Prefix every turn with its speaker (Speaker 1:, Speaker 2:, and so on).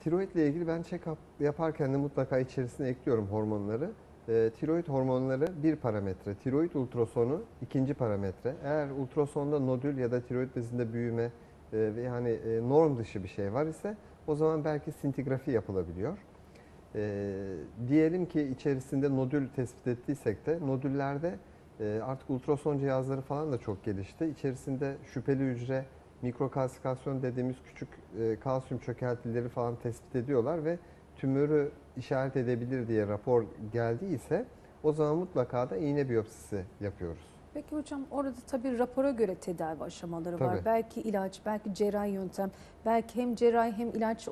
Speaker 1: Tiroidle ilgili ben check-up yaparken de mutlaka içerisine ekliyorum hormonları. E, tiroid hormonları bir parametre, tiroid ultrasonu ikinci parametre. Eğer ultrasonda nodül ya da tiroid bezinde büyüme e, yani e, norm dışı bir şey var ise o zaman belki sintigrafi yapılabiliyor. E, diyelim ki içerisinde nodül tespit ettiysek de nodüllerde e, artık ultrason cihazları falan da çok gelişti. İçerisinde şüpheli hücre, mikrokalsikasyon dediğimiz küçük e, kalsiyum çökeltileri falan tespit ediyorlar ve tümörü işaret edebilir diye rapor geldiyse o zaman mutlaka da iğne biyopsisi yapıyoruz.
Speaker 2: Peki hocam orada tabii rapora göre tedavi aşamaları var.
Speaker 1: Tabii.
Speaker 2: Belki ilaç, belki cerrahi yöntem, belki hem cerrahi hem ilaç